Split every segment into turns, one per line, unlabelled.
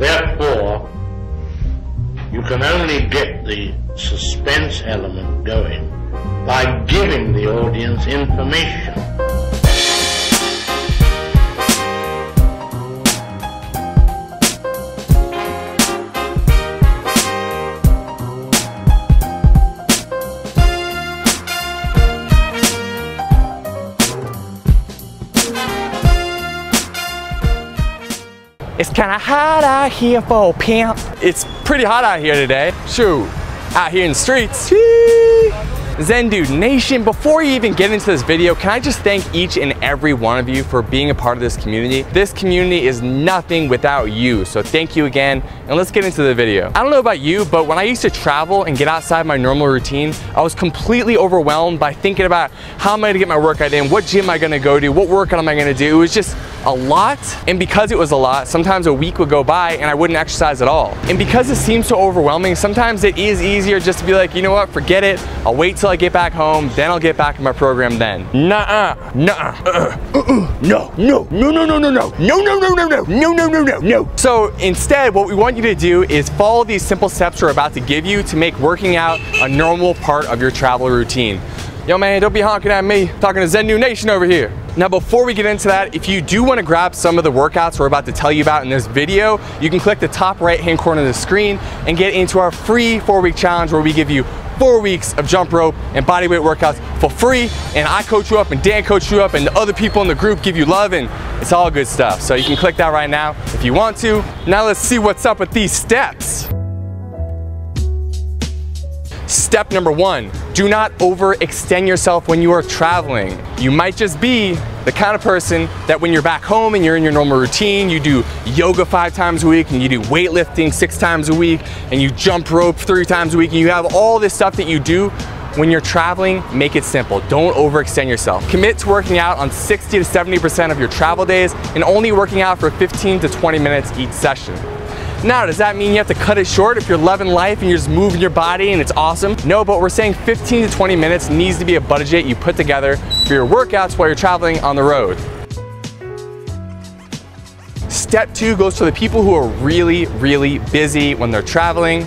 Therefore, you can only get the suspense element going by giving the audience information.
It's kinda hot out here for a pimp. It's pretty hot out here today. Shoot, out here in the streets. Whee! Zen Dude Nation, before you even get into this video, can I just thank each and every one of you for being a part of this community? This community is nothing without you, so thank you again, and let's get into the video. I don't know about you, but when I used to travel and get outside my normal routine, I was completely overwhelmed by thinking about how am I gonna get my workout in, what gym am I gonna go to, what workout am I gonna do? It was just a lot, and because it was a lot, sometimes a week would go by and I wouldn't exercise at all. And because it seems so overwhelming, sometimes it is easier just to be like, you know what, forget it, I'll wait till I get back home, then I'll get back in my program then. Nuh-uh, nuh-uh, uh, uh, uh, no, no, no, no, no, no, no, no, no, no, no, no, no, no, no, no, no. So instead, what we want you to do is follow these simple steps we're about to give you to make working out a normal part of your travel routine. Yo man, don't be honking at me, talking to Zen Dude Nation over here. Now before we get into that, if you do wanna grab some of the workouts we're about to tell you about in this video, you can click the top right hand corner of the screen and get into our free four week challenge where we give you four weeks of jump rope and bodyweight workouts for free. And I coach you up and Dan coach you up and the other people in the group give you love and it's all good stuff. So you can click that right now if you want to. Now let's see what's up with these steps. Step number one, do not overextend yourself when you are traveling. You might just be the kind of person that when you're back home and you're in your normal routine, you do yoga five times a week and you do weightlifting six times a week and you jump rope three times a week and you have all this stuff that you do when you're traveling, make it simple. Don't overextend yourself. Commit to working out on 60 to 70% of your travel days and only working out for 15 to 20 minutes each session. Now, does that mean you have to cut it short if you're loving life and you're just moving your body and it's awesome? No, but we're saying 15 to 20 minutes needs to be a budget you put together for your workouts while you're traveling on the road. Step two goes to the people who are really, really busy when they're traveling.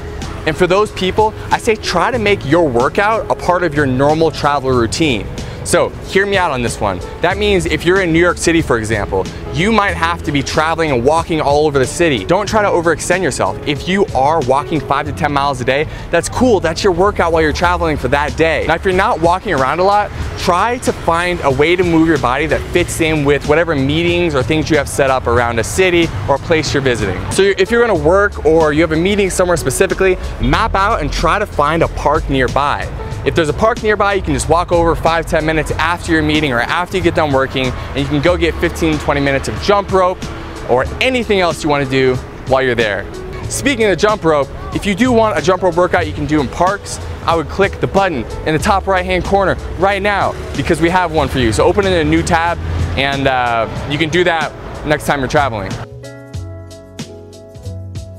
And for those people, I say try to make your workout a part of your normal travel routine. So hear me out on this one. That means if you're in New York City, for example, you might have to be traveling and walking all over the city. Don't try to overextend yourself. If you are walking five to 10 miles a day, that's cool. That's your workout while you're traveling for that day. Now, if you're not walking around a lot, try to find a way to move your body that fits in with whatever meetings or things you have set up around a city or a place you're visiting. So if you're gonna work or you have a meeting somewhere specifically, map out and try to find a park nearby. If there's a park nearby, you can just walk over five, 10 minutes after your meeting or after you get done working, and you can go get 15, 20 minutes of jump rope or anything else you wanna do while you're there. Speaking of jump rope, if you do want a jump rope workout you can do in parks, I would click the button in the top right hand corner right now because we have one for you. So open it in a new tab and uh, you can do that next time you're traveling.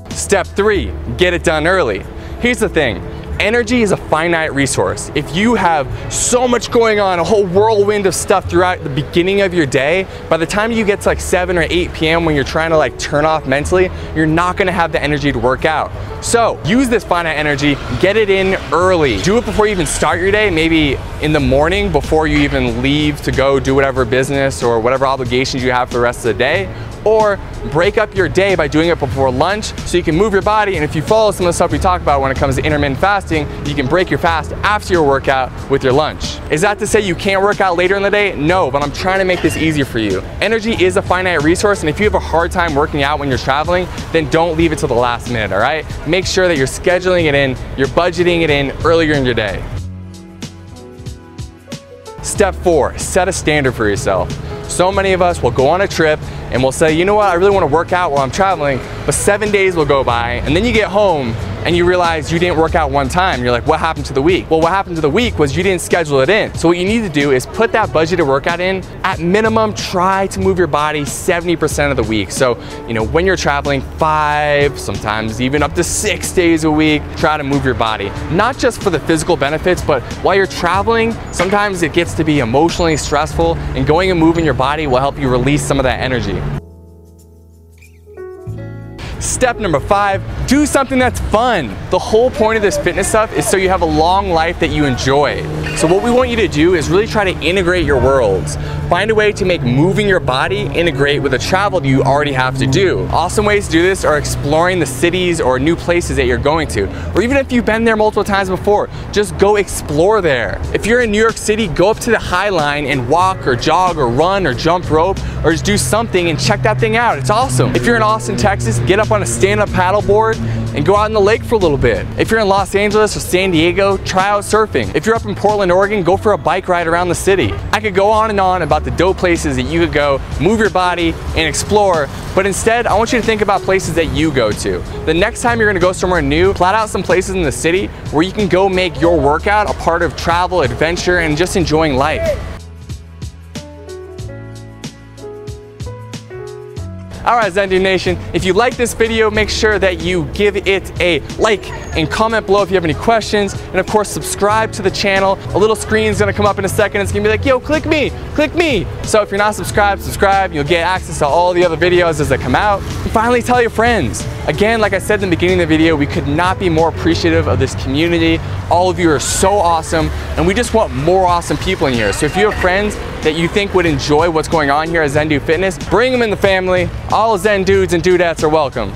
Step three, get it done early. Here's the thing, energy is a finite resource. If you have so much going on, a whole whirlwind of stuff throughout the beginning of your day, by the time you get to like 7 or 8 p.m. when you're trying to like turn off mentally, you're not gonna have the energy to work out. So use this finite energy, get it in early. Do it before you even start your day, maybe in the morning before you even leave to go do whatever business or whatever obligations you have for the rest of the day, or break up your day by doing it before lunch so you can move your body and if you follow some of the stuff we talk about when it comes to intermittent fasting, you can break your fast after your workout with your lunch. Is that to say you can't work out later in the day? No, but I'm trying to make this easier for you. Energy is a finite resource and if you have a hard time working out when you're traveling, then don't leave it till the last minute, all right? Make sure that you're scheduling it in, you're budgeting it in earlier in your day. Step four, set a standard for yourself. So many of us will go on a trip and we'll say, you know what, I really want to work out while I'm traveling, but seven days will go by and then you get home and you realize you didn't work out one time. You're like, what happened to the week? Well, what happened to the week was you didn't schedule it in. So what you need to do is put that budgeted workout in. At minimum, try to move your body 70% of the week. So, you know, when you're traveling five, sometimes even up to six days a week, try to move your body. Not just for the physical benefits, but while you're traveling, sometimes it gets to be emotionally stressful and going and moving your body will help you release some of that energy. Step number five, do something that's fun. The whole point of this fitness stuff is so you have a long life that you enjoy. So what we want you to do is really try to integrate your worlds. Find a way to make moving your body integrate with the travel you already have to do. Awesome ways to do this are exploring the cities or new places that you're going to. Or even if you've been there multiple times before, just go explore there. If you're in New York City, go up to the High Line and walk or jog or run or jump rope or just do something and check that thing out. It's awesome. If you're in Austin, Texas, get up on a stand-up paddleboard and go out in the lake for a little bit. If you're in Los Angeles or San Diego, try out surfing. If you're up in Portland, Oregon, go for a bike ride around the city. I could go on and on about the dope places that you could go, move your body, and explore, but instead, I want you to think about places that you go to. The next time you're gonna go somewhere new, plot out some places in the city where you can go make your workout a part of travel, adventure, and just enjoying life. All right, Zen Dude Nation, if you like this video, make sure that you give it a like and comment below if you have any questions. And of course, subscribe to the channel. A little screen is gonna come up in a second. It's gonna be like, yo, click me, click me. So if you're not subscribed, subscribe. You'll get access to all the other videos as they come out. And finally, tell your friends. Again, like I said in the beginning of the video, we could not be more appreciative of this community. All of you are so awesome, and we just want more awesome people in here. So if you have friends that you think would enjoy what's going on here at Zen Dude Fitness, bring them in the family. All Zen dudes and dudettes are welcome.